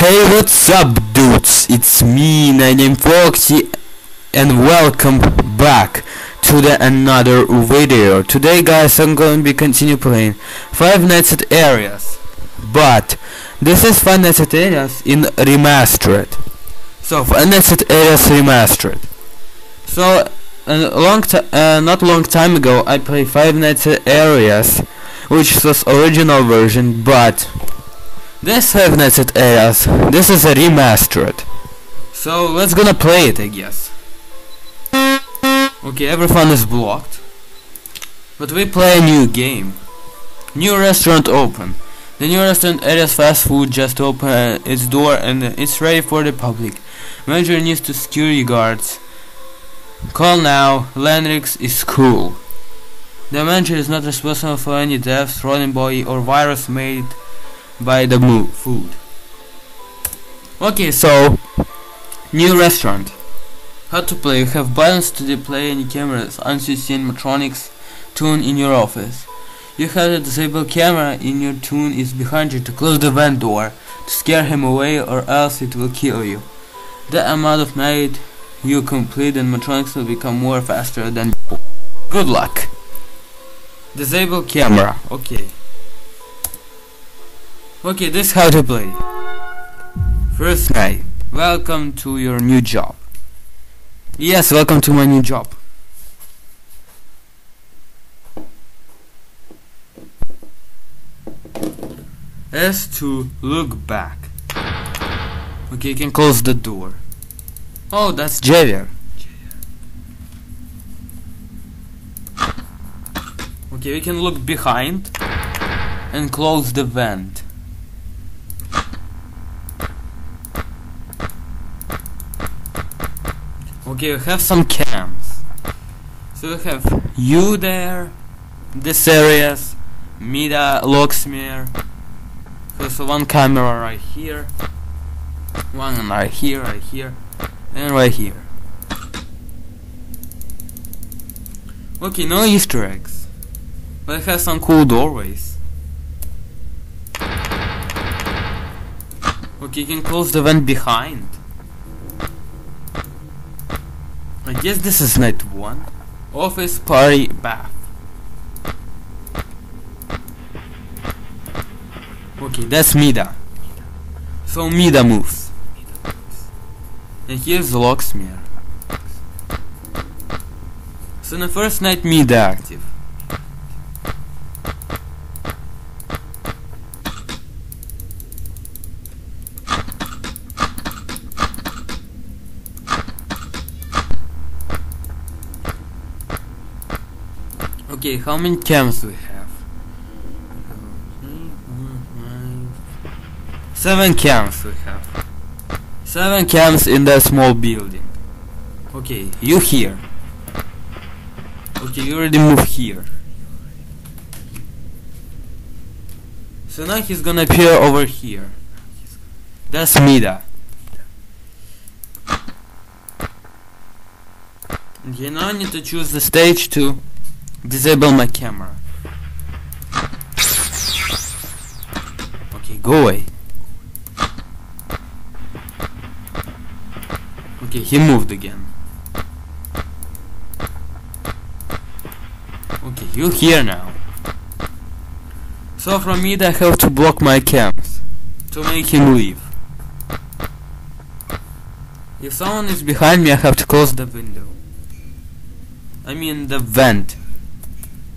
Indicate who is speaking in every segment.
Speaker 1: Hey, what's up, dudes? It's me, Name Foxy, and welcome back to the another video. Today, guys, I'm going to be continue playing Five Nights at Arias, but this is Five Nights at Arias in remastered. So, Five Nights at Arias remastered. So, a long ti uh, not long time ago, I played Five Nights at Arias, which was original version, but this Five Nights at Arias, this is a remastered. So let's gonna play it, I guess. Okay, everyone is blocked. But we play a new game. New restaurant open. The new restaurant Arias Fast Food just opened uh, its door and it's ready for the public. Manager needs to security guards. Call now. Landrix is cool. The manager is not responsible for any deaths, rolling body, or virus made by the food. Okay, so new restaurant. How to play? You have buttons to display any cameras, anti animatronics tune in your office. You have a disabled camera in your tune is behind you to close the vent door to scare him away or else it will kill you. The amount of night you complete and animatronics will become more faster than. Good luck. Disable camera. Okay. Okay, this is how to play. First guy, Welcome to your new job. Yes, welcome to my new job. S to look back. Okay, you can close the door. Oh, that's Javier. Okay, we can look behind and close the vent. Okay, we have some cams. So we have you there, this Arias, Mida, Locksmere. There's one camera right here, one right here, right here, and right here. Okay, no Easter eggs, but it has some cool doorways. Okay, you can close the vent behind. I guess this is night one. Office party bath. Okay, that's Mida. So Mida moves. And here's the. So in the first night Mida active. Okay, how many cams we have? Seven cams we have. Seven cams in that small building. Okay, you here. Okay, you already move here. So now he's gonna appear over here. That's Mida. Okay, now I need to choose the stage to disable my camera. Okay, go away. Okay, he moved again. Okay, you're here now. So from me I have to block my cams to make him leave. If someone is behind me I have to close the window. I mean the vent.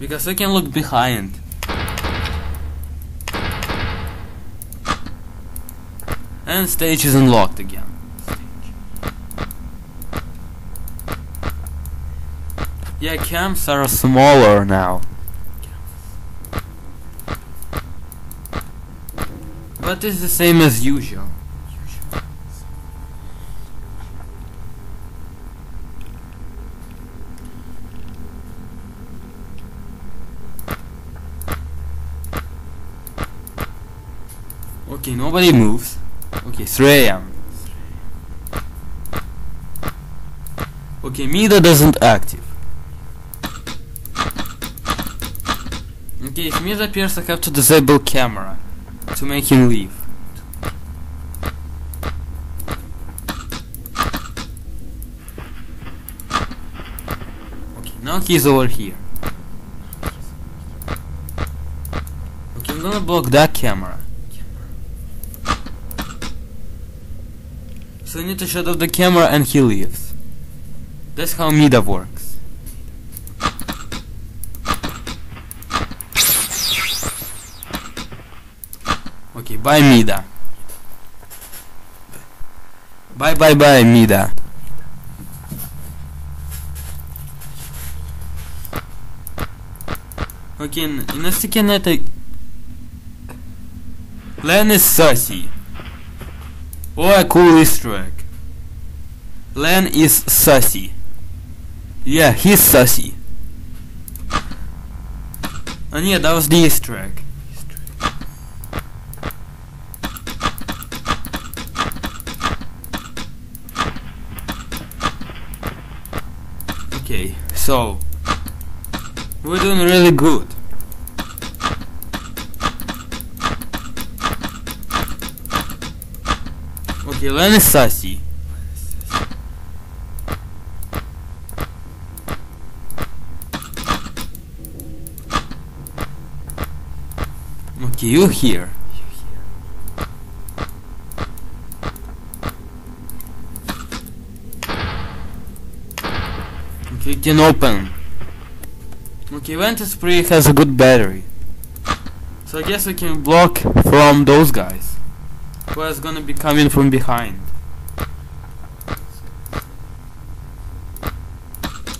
Speaker 1: Because I can look behind. And stage is unlocked again. Yeah, camps are smaller now. But it's the same as usual. Nobody moves. Okay, 3 a.m. Okay, Mida doesn't active. Okay, if Mida appears, I have to disable camera to make him leave. Okay, now he's over here. Okay, I'm gonna block that camera. So I need to shut off the camera and he leaves. That's how Mida works. Okay, bye Mida. Bye bye bye Mida. Окей, и настільки на этой... Len is What a this track. Len is sassy. Yeah, he's sassy. And yeah, that was the Easter egg. Okay, so we're doing really good. Is sassy. Okay, you here. Okay, you can open. Okay, Ventus Spree has a good battery. So I guess we can block from those guys. Is gonna be coming from behind.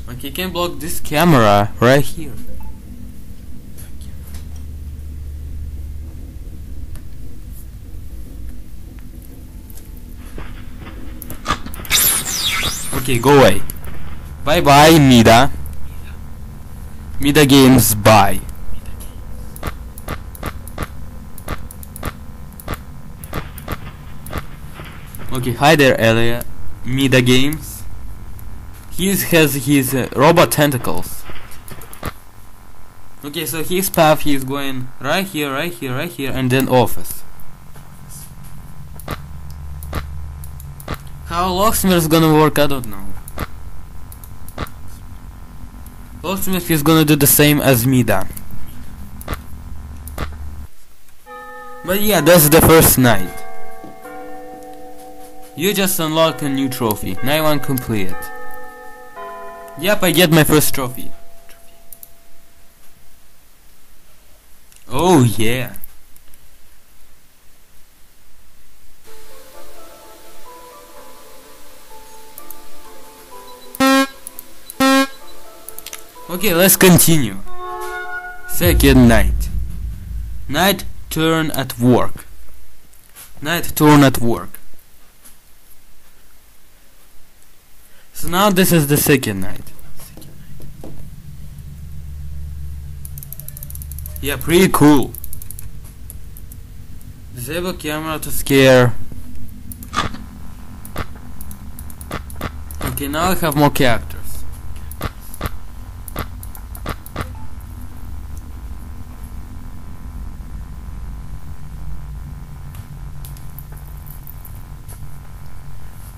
Speaker 1: Okay, you can block this camera right here. Okay, go away. Bye bye, Mida. Mida Games, bye. Hi there, Elia. Mida Games. He has his uh, robot tentacles. Okay, so his path he is going right here, right here, right here, and then office. How Locksmith is gonna work, I don't know. Locksmith is gonna do the same as Mida. But yeah, that's the first night. You just unlock a new trophy. Night 1 complete. Yep, I get my first trophy. Oh yeah. Okay, let's continue. Second night. Night turn at work. Night turn at work. So now this is the second night. Yeah, pretty cool. Disable camera to scare. Okay, now I have more characters.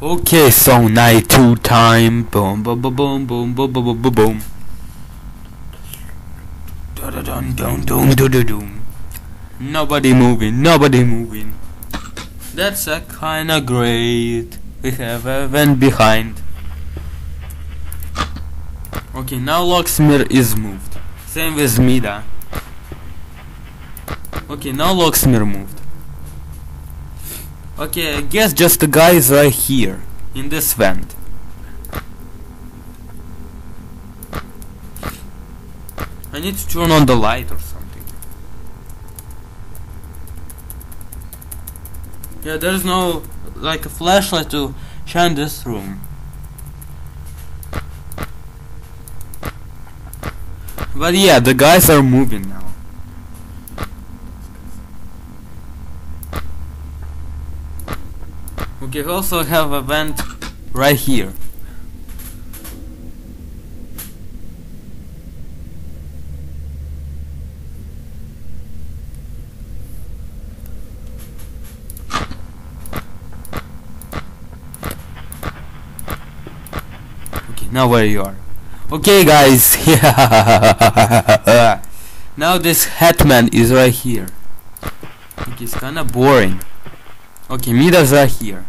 Speaker 1: Okay, so night two time. Boom, boom, boom, boom, boom, boom, boom, boom, boom, dun, dun, dun, dun, dun. Nobody moving, nobody moving. That's a kinda great. We have a event behind. Okay, now Locksmith is moved. Same with Mida. Okay, now Locksmith moved. Okay, I guess just the guy is right here, in this vent. I need to turn on the light or something. Yeah, there's no, like, a flashlight to shine this room. But yeah, the guys are moving now. Okay, we also have a vent right here. Okay, now where you are. Okay guys, now this Hetman is right here. It's kinda boring. Okay, Mida's right here.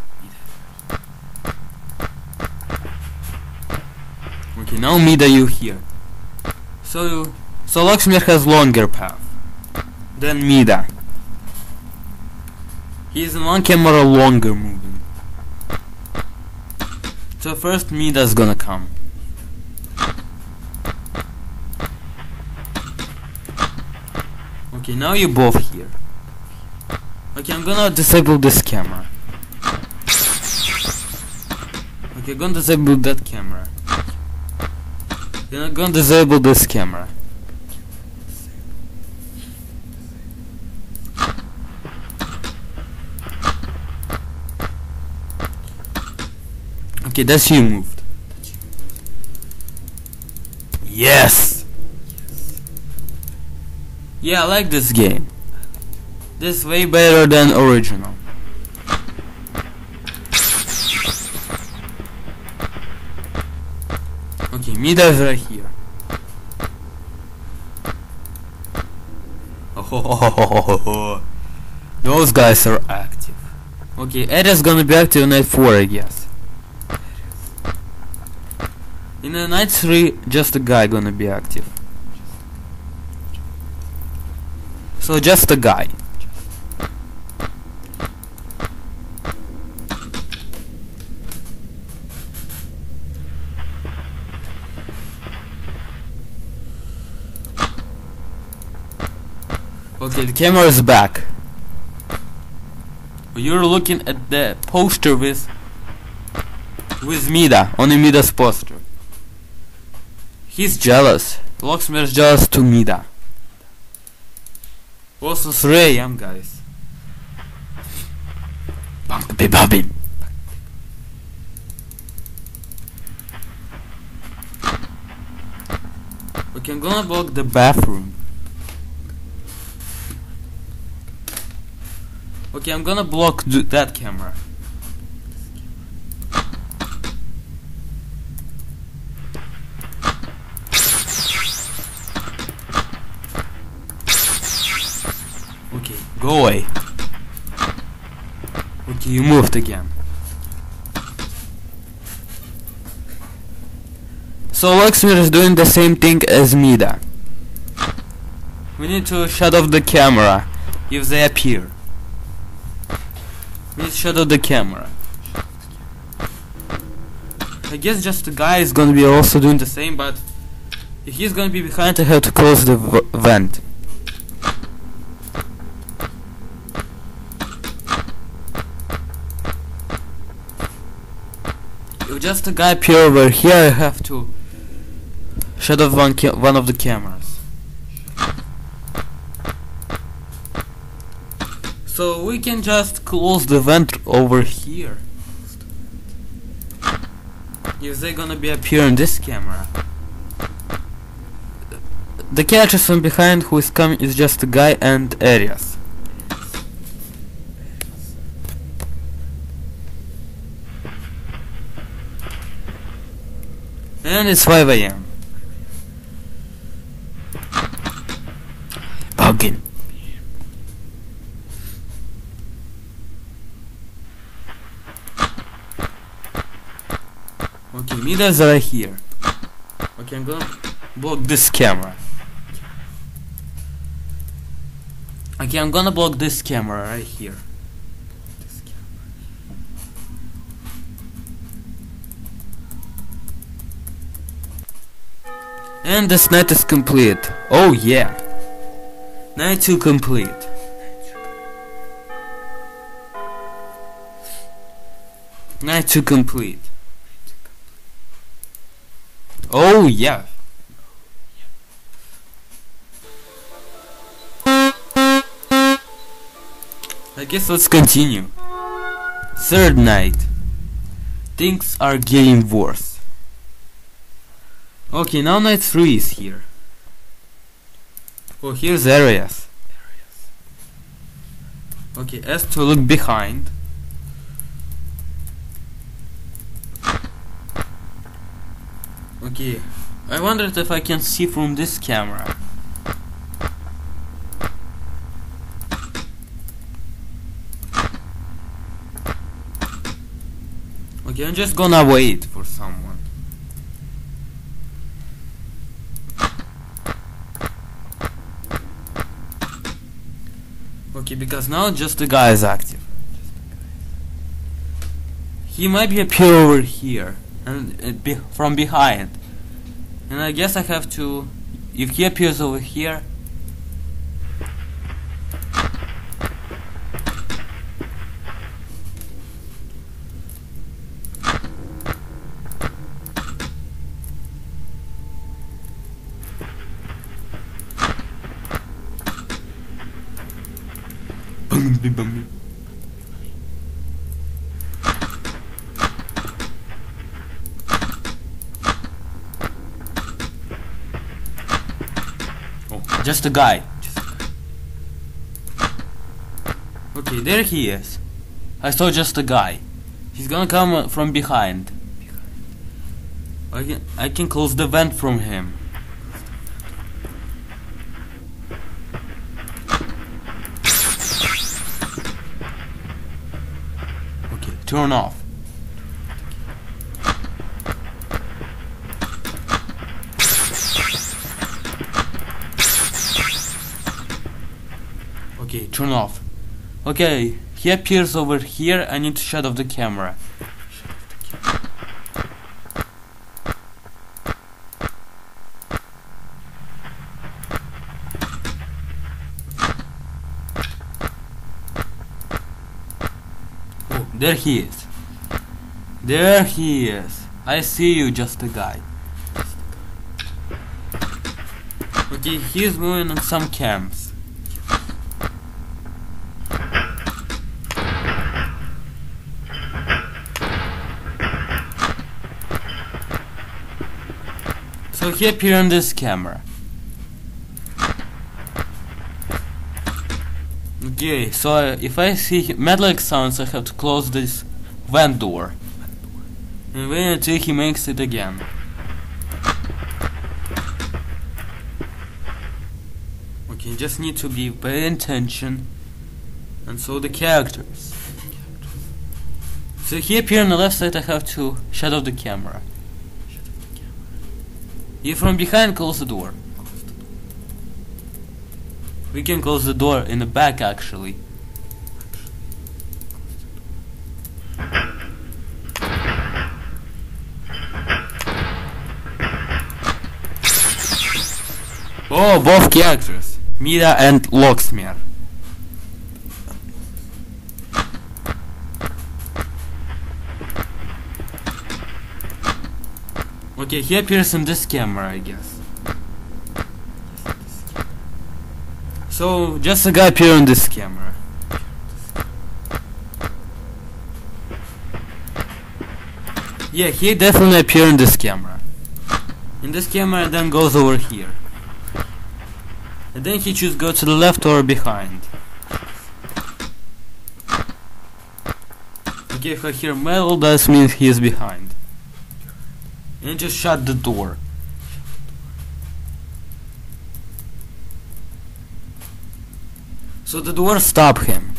Speaker 1: Now Mida you here. So, so Luxmir has longer path than Mida. He's in one camera longer moving. So first Mida's gonna come. Okay, now you both here. Okay, I'm gonna disable this camera. Okay, I'm gonna disable that camera. I'm gonna disable this camera. Okay, that's you moved. Yes! Yeah, I like this game. This way better than original. Okay, Mida's right here. Oh, those guys are active. Okay, Eddie's gonna be active in night 4, I guess. In the night 3, just a guy gonna be active. So just a guy. Okay, the camera is back. You're looking at the poster with with Mida, on Mida's poster. He's jealous. Locksmith's jealous to Mida. Also 3 a.m. guys. Bump be bobbing. Okay, I'm gonna block the bathroom. Okay, I'm gonna block th that camera. Okay, go away. Okay, you moved again. So Luxmir is doing the same thing as Mida. We need to shut off the camera if they appear. Off the camera. I guess just the guy is gonna be also doing the same, but if he's gonna be behind, I have to close the vent. If just a guy appear over here, I have to off one one of the cameras. So we can just close the vent over here. If they're gonna be appear in this camera. The characters from behind who is coming is just a guy and Arias. And it's 5 a.m. Bugging. Okay, Midas are here. Okay, I'm gonna block this camera. Okay, I'm gonna block this camera right here. And this night is complete. Oh yeah. Night 2 complete. Night 2 complete. Oh yeah. I guess let's continue. Third night. Things are getting worse. Okay, now night 3 is here. Oh, here's Arias. Okay, as to look behind. Okay, I wondered if I can see from this camera. Okay, I'm just gonna wait for someone. Okay, because now just the guy is active. He might be appear over here and uh, be from behind. And I guess I have to if he appears over here A guy. Just a guy. Okay, there he is. I saw just a guy. He's gonna come from behind. I can I can close the vent from him. Okay, turn off. Turn off. Okay, he appears over here. I need to shut off the camera. Oh, there he is. There he is. I see you, just a guy. Okay, he's moving on some camps. So he appeared on this camera. Okay, so uh, if I see metallic sounds, I have to close this vent door. And wait until he makes it again. Okay, just need to be pay attention. And so the characters. So he appear on the left side, I have to shut off the camera. If from behind, close the door. We can close the door in the back actually. Oh, both characters. Mira and Locksmith. Okay, he appears in this camera, I guess. So, just a guy appear on this camera. Yeah, he definitely appear in this camera. In this camera then goes over here. And then he choose go to the left or behind. Okay, if I hear metal, that means he is behind. And just shut the door. So the door stop him.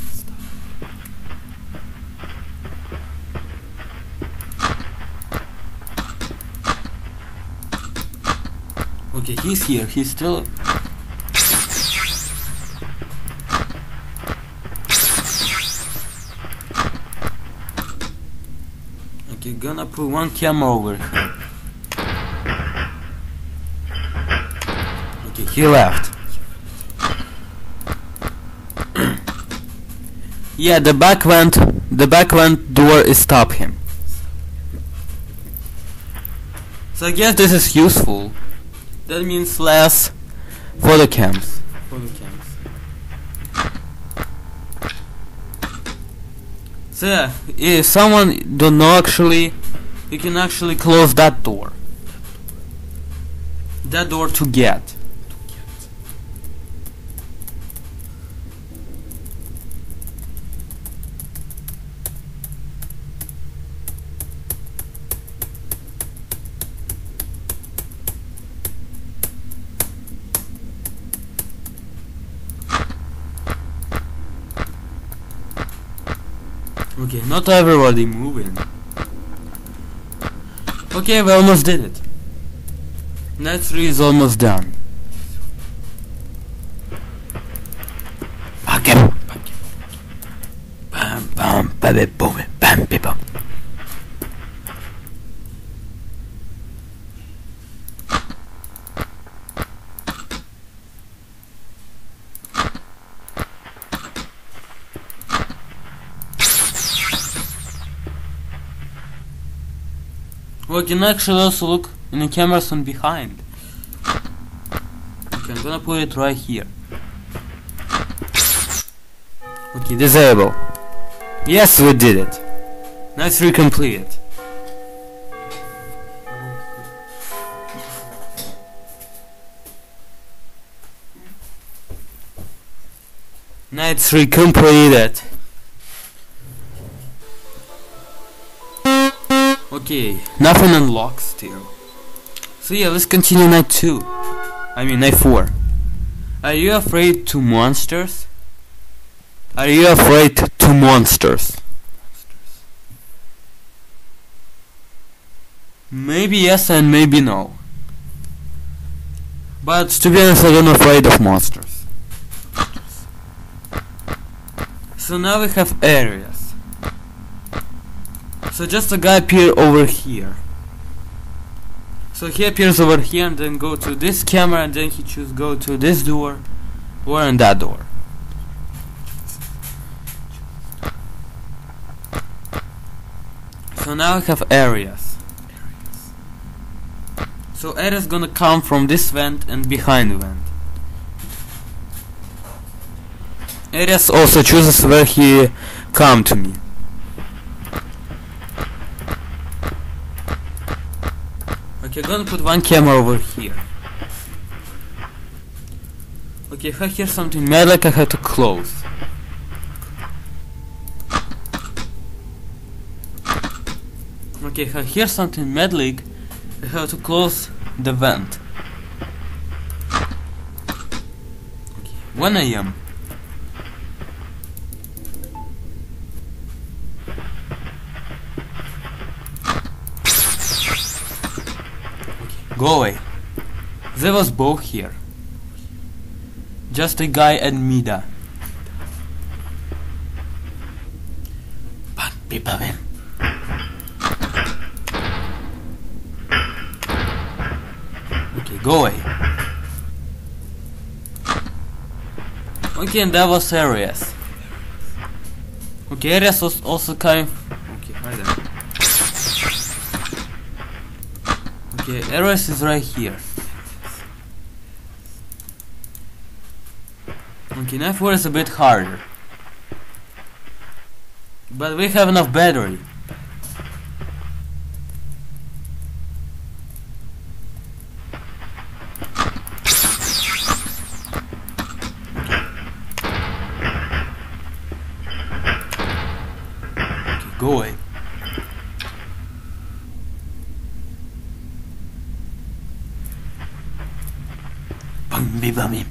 Speaker 1: Okay, he's here. He's still. Okay, gonna put one camera over here. Okay, he left. yeah, the back vent, the back vent door is stop him. So I guess this is useful. That means less for the camps. For the camps. So yeah, if someone don't know actually, you can actually close that door. That door to get. Okay, not everybody moving. Okay, we almost did it. Night 3 is almost done. Bam, bam, bam, bam, boom, bam, bam. We can actually also look in the cameras from behind. Okay, I'm gonna put it right here. Okay, disable. Yes, we did it. Nice recomplete. Night 3 completed. Okay, nothing unlocked still. So yeah, let's continue night 2. I mean night 4. Are you afraid to monsters? Are you afraid to monsters? Maybe yes and maybe no. But to be honest, I'm afraid of monsters. So now we have Arias. So just a guy appear over here. So he appears over here and then go to this camera and then he choose go to this door or in that door. So now I have Arias. So Arias gonna come from this vent and behind the vent. Arias also chooses where he come to me. Okay, gonna put one camera over here. Okay, if I hear something mad like I have to close. Okay, if I hear something mad like I have to close the vent. Okay, 1 a.m. Go away. There was both here. Just a guy and Mida. People in. Okay, go away. Okay, and that was Arias. Okay, Arias was also coming. Okay, Arias is right here. Okay, knife war is a bit harder. But we have enough battery. Okay, go away. Bumby bummy.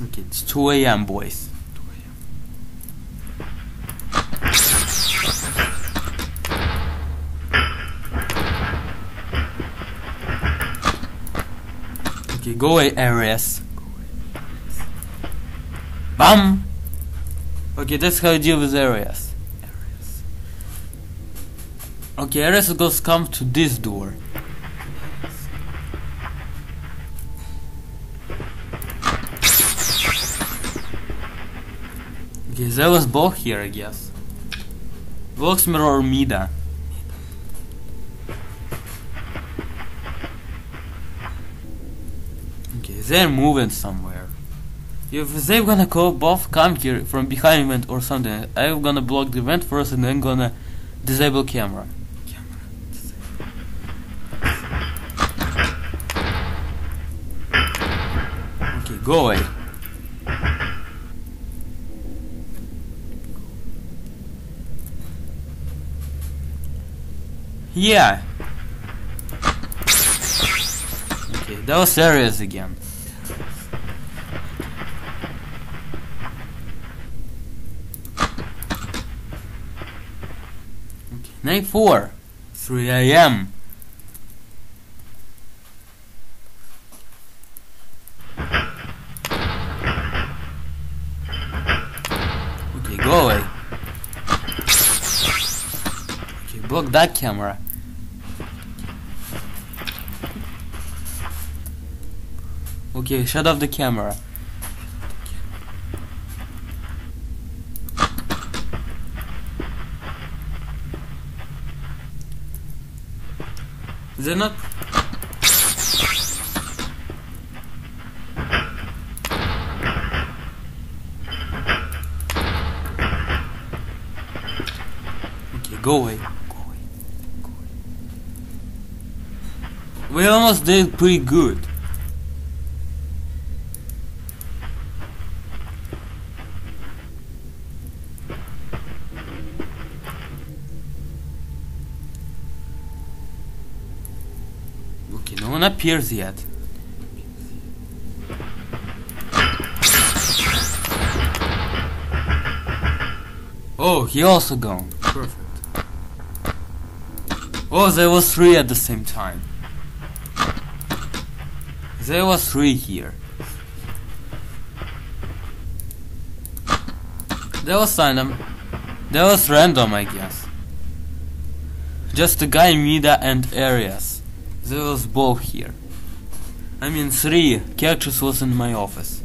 Speaker 1: Okay, it's 2 a.m. boys. 2 Okay, go away, Arias. Bam! Okay, that's how you deal with Arias. Okay, Arias goes come to this door. Okay, was both here, I guess. Volksmer or Mida. Okay, they're moving somewhere. If they're gonna go both come here from behind event or something, I'm gonna block the event first and then gonna disable camera. Okay, go away. Yeah. Okay, those Arias again. Okay, night 4, 3 a.m. that camera. Okay, shut off the camera. They're not. Okay, go away. Go away. Go away. We almost did pretty good. Okay, no one appears yet. Oh, he also gone. Perfect. Oh, there was three at the same time. There was three here. That was random. That was random, I guess. Just the guy Mida and Arias. There was both here. I mean three. characters was in my office.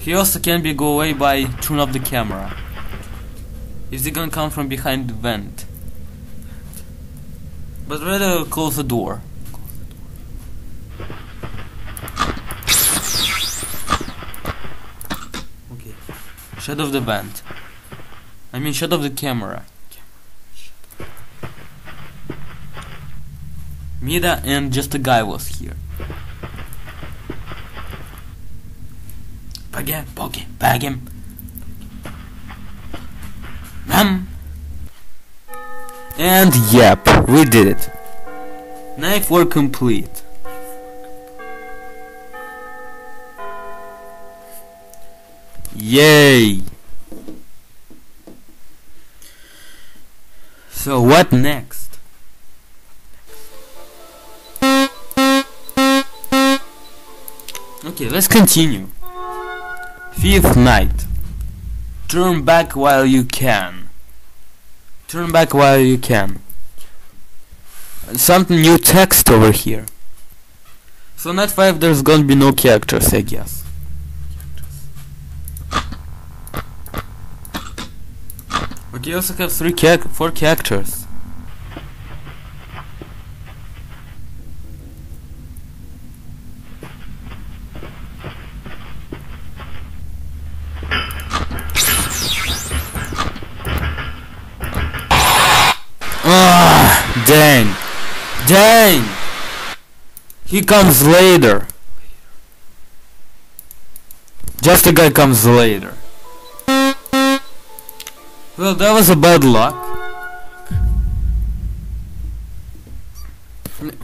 Speaker 1: He also can be go away by turn off the camera. If they gonna come from behind the vent. But rather close the door. Shut off the vent. I mean shut off the camera. Mida and just a guy was here. Bag him, bag him, bag him. Ram. And yep, we did it. Knife work complete. Yay! So what next? Okay, let's continue. Fifth night. Turn back while you can. Turn back while you can. Something new text over here. So night 5 there's gonna be no characters, I guess. Okay, you also have three char- four characters. Ah, dang. Dang. He comes later. Just the guy comes later. Well, that was a bad luck.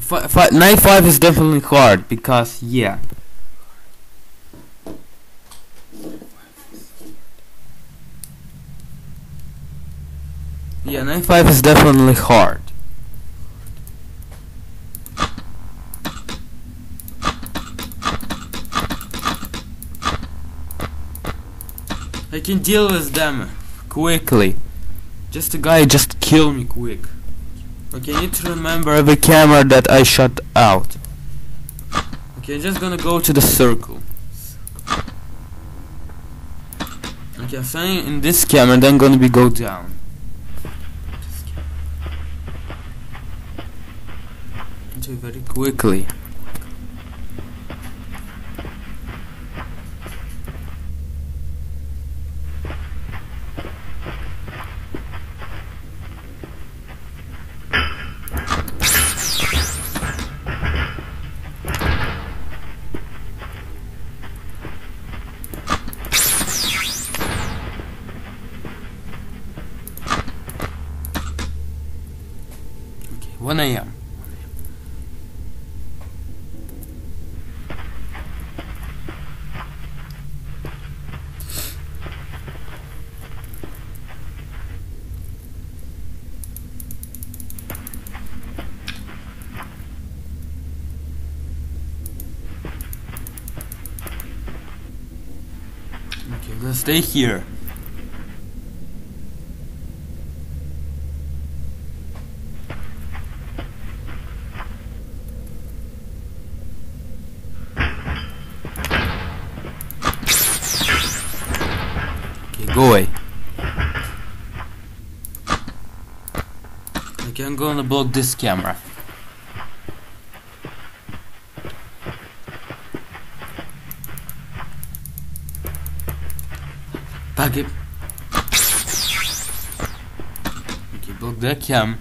Speaker 1: Fi- fi- 5 is definitely hard because, yeah. Yeah, night 5 is definitely hard. I can deal with them quickly. Just a guy just kill me quick. Okay, I need to remember every camera that I shut out. Okay, I'm just gonna go to the circle. Okay, I'm standing in this camera, then gonna be go down. Do very quickly. Stay here. Okay, go away. Okay, I'm gonna block this camera. Block that cam.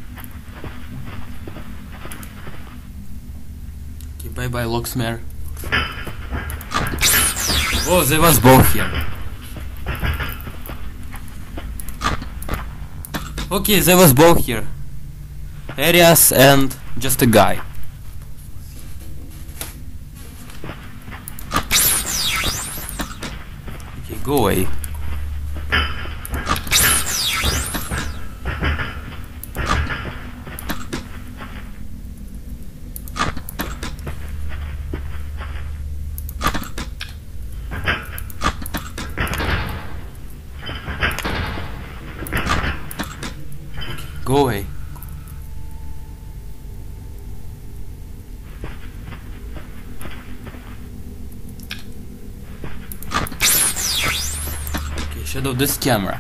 Speaker 1: Okay, bye bye, locksmith. Oh, there was both here. Okay, there was both here. Arias and just a guy. Okay, go away. Go away. This camera.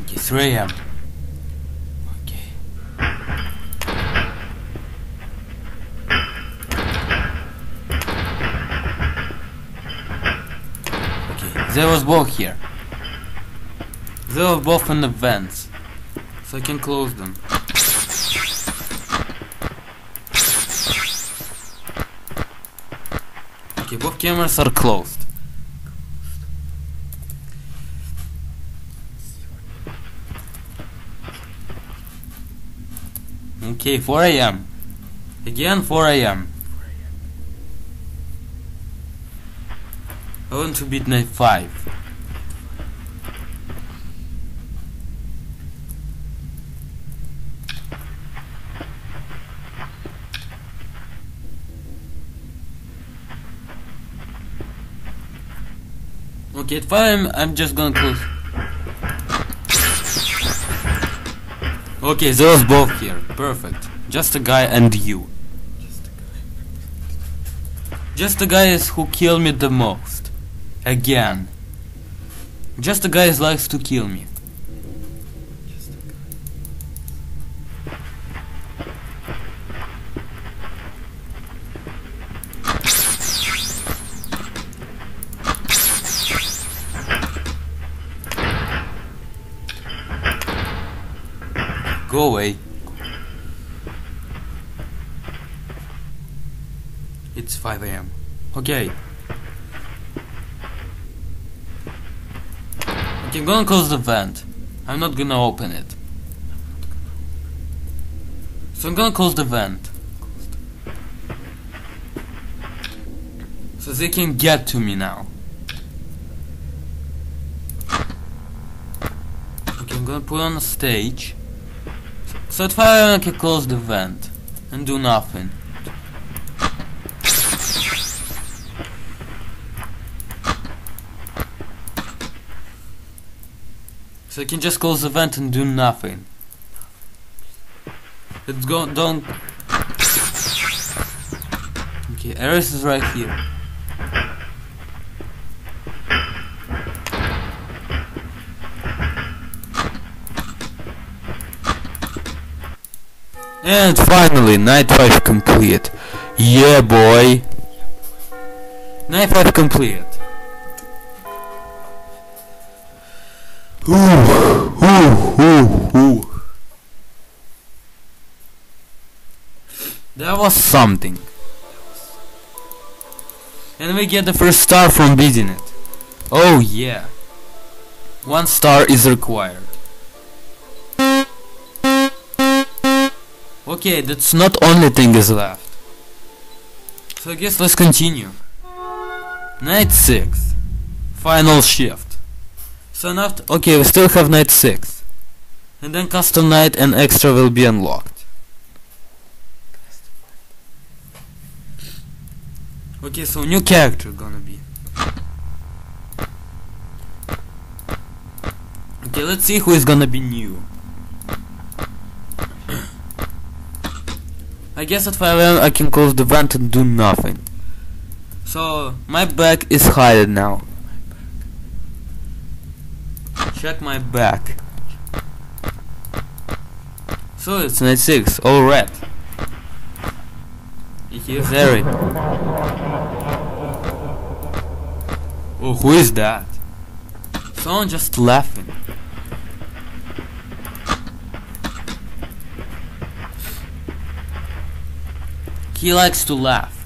Speaker 1: Okay, 3 a.m. Okay. Okay, there was both here. They were both in the vents. So I can close them. Okay, both cameras are closed. Okay, 4 a.m. Again, 4 a.m. I want to beat night 5. Okay, 5 I'm, just gonna close. Okay, those both here. Perfect. Just a guy and you. Just the guys who kill me the most. Again. Just the guys likes to kill me. Go away. It's 5 a.m. Okay. I'm gonna close the vent. I'm not gonna open it. So I'm gonna close the vent. So they can get to me now. Okay, I'm gonna put on a stage. So at 5 I can close the vent and do nothing. So I can just close the vent and do nothing. Let's go, don't... Okay, Arias is right here. And finally, night 5 complete. Yeah, boy. Night 5 complete. Ooh, ooh, ooh, ooh. That was something. And we get the first star from beating it. Oh yeah. One star is required. Okay, that's not only thing is left. So I guess let's continue. Night 6. Final shift. So now, okay, we still have night 6. And then custom night and extra will be unlocked. Okay, so new character gonna be. Okay, let's see who is gonna be new. I guess at 5am I can close the vent and do nothing. So, my back is hidden now. Check my back. So it's night 6, all red. Here's Eric. Oh, who is that? Someone just laughing. He likes to laugh.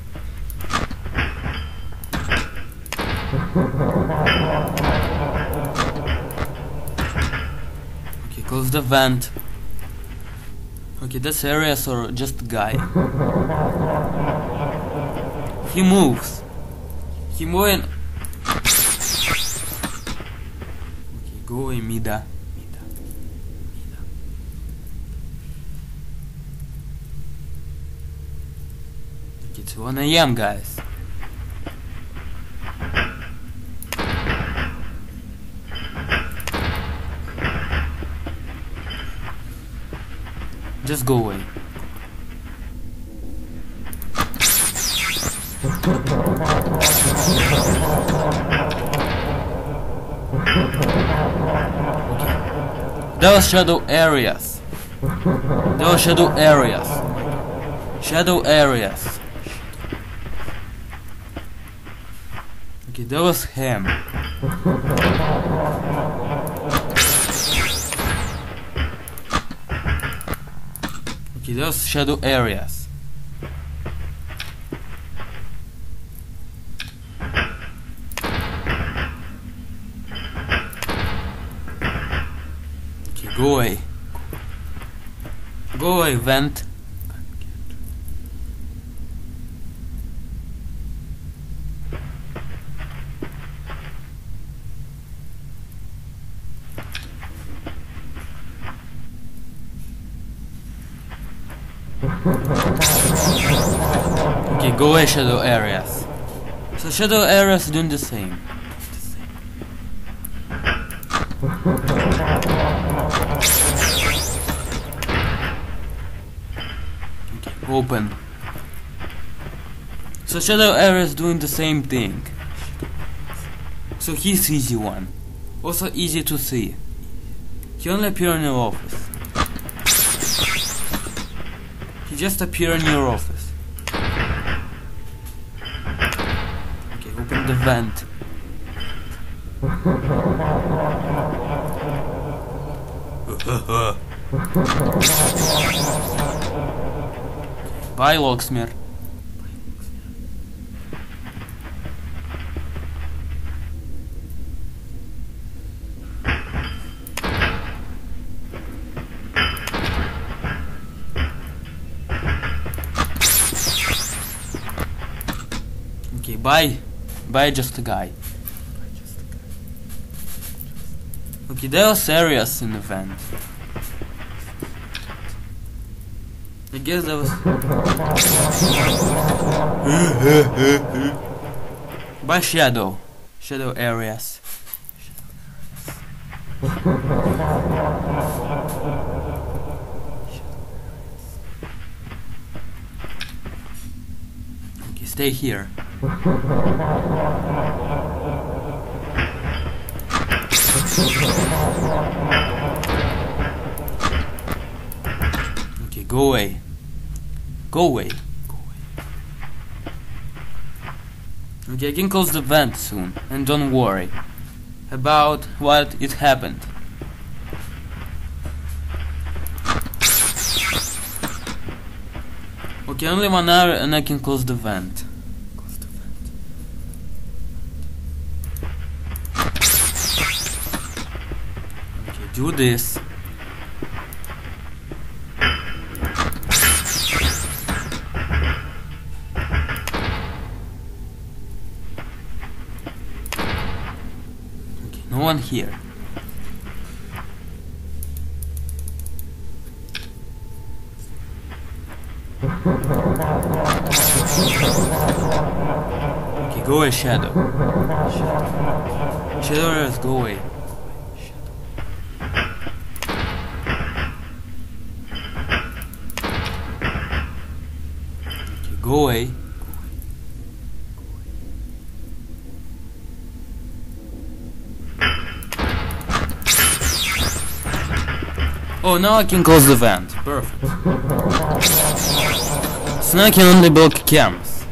Speaker 1: Close the vent. Okay, that's Arias or just guy. He moves. He moving. Okay, go away, Mida. Mida. Mida. Okay, it's 1 a.m., guys. Just go away. There was shadow Arias. There was shadow Arias. Shadow Arias. Okay, that was him. Those shadow Arias. Okay, go away. Go away, vent. Okay, go away, shadow Arias. So shadow Arias doing the same. Open. So shadow Arias doing the same thing. So he's easy one. Also easy to see. He only appear in your office. He just appear in your office. Okay, open the vent. Bye, Locksmith. Okay, bye. Bye, just a guy. Okay, there was Arias in the vent. I guess that was. By shadow. Shadow Arias. Okay, stay here. Okay, go away. Go away. Okay, I can close the vent soon, and don't worry about what it happened. Okay, only one hour and I can close the vent. do this. Okay, no one here. Okay, go away, Shadow. Shadow, Shadow let's go away. Oh, now I can close the vent. Perfect. So now I can only block cams.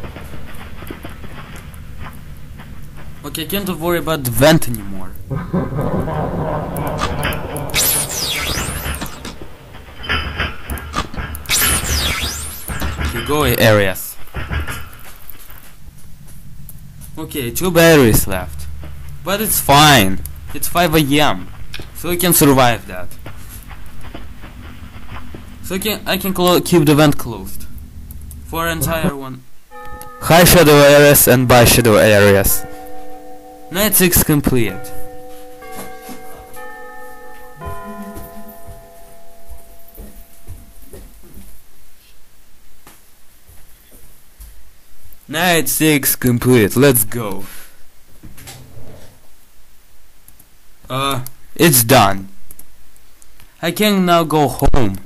Speaker 1: Okay, I can't worry about the vent anymore. Okay, go areas. Okay, two batteries left. But it's fine. It's 5 a.m. So we can survive that. So I can I can keep the vent closed for entire one. High shadow Arias and by shadow Arias. Night six complete. Night six complete. Let's go. Uh, it's done. I can now go home.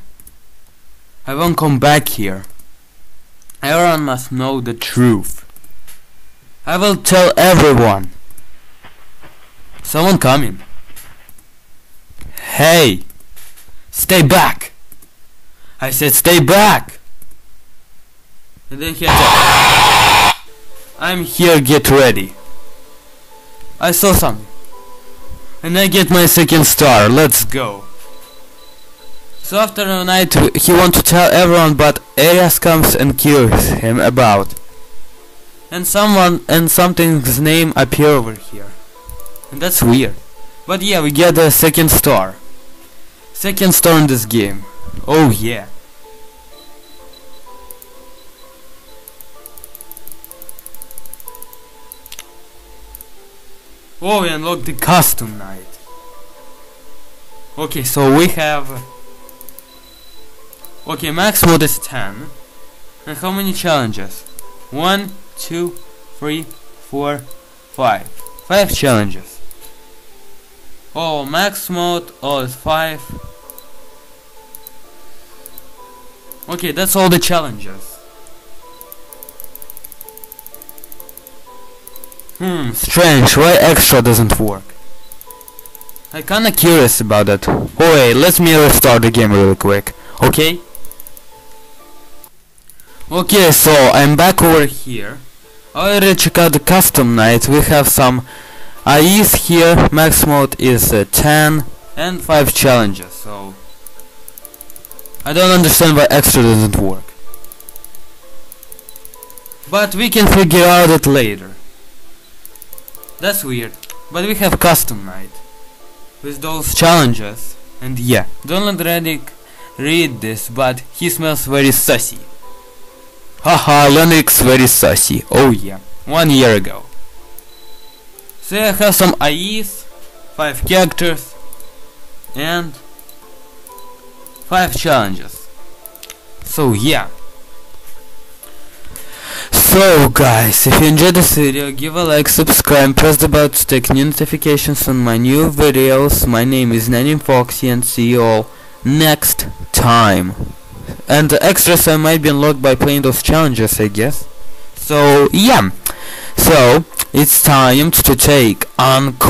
Speaker 1: I won't come back here. Everyone must know the truth. I will tell everyone. Someone coming. Hey! Stay back! I said stay back! And then he to I'm here, get ready. I saw something. And I get my second star, let's go. So after a night he want to tell everyone but Arias comes and kills him about. And someone and something's name appear over here. And that's weird. But yeah, we get the second star. Second star in this game. Oh yeah. Oh, we unlocked the custom night. Okay, so we have Okay, max mode is 10. And how many challenges? 1, 2, 3, 4, 5. 5 challenges. Oh, max mode, oh, is 5. Okay, that's all the challenges. Hmm, strange, why extra doesn't work? I'm kinda curious about that. Oh wait, let me restart the game really quick, okay? Okay, so I'm back over here. I already checked out the custom night. We have some AIs here. Max mode is uh, 10 and 5 challenges. So I don't understand why extra doesn't work. But we can figure out it later. That's weird. But we have custom night with those challenges. And yeah, don't let Reddick read this, but he smells very sussy. Haha, Lennox very sassy. Oh yeah, one year ago. So I have some AIs, 5 characters, and 5 challenges. So yeah. So guys, if you enjoyed this video, give a like, subscribe, press the bell to take new notifications on my new videos. My name is Nanim Foxy and see you all next time. And the extras I might be unlocked by playing those challenges, I guess. So, yeah. So, it's time to take Encore!